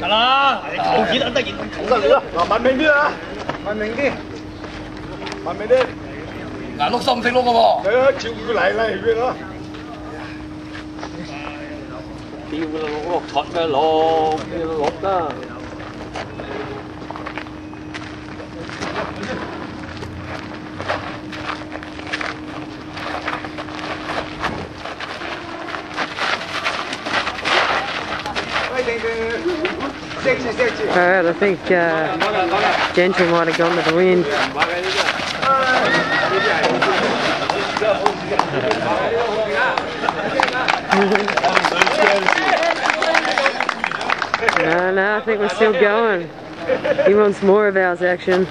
得啦，你头热等得热，得你啦，嗱文明啲啊，文明啲，文明啲，嗱碌心识碌嘅喎。系啊，照顾嚟嚟去咯。屌佢落落柒咩落咩落得？喂，定定，识住识住。 Alright, I think uh, Gentry might have gone to the wind. no, no, I think we're still going. He wants more of ours action.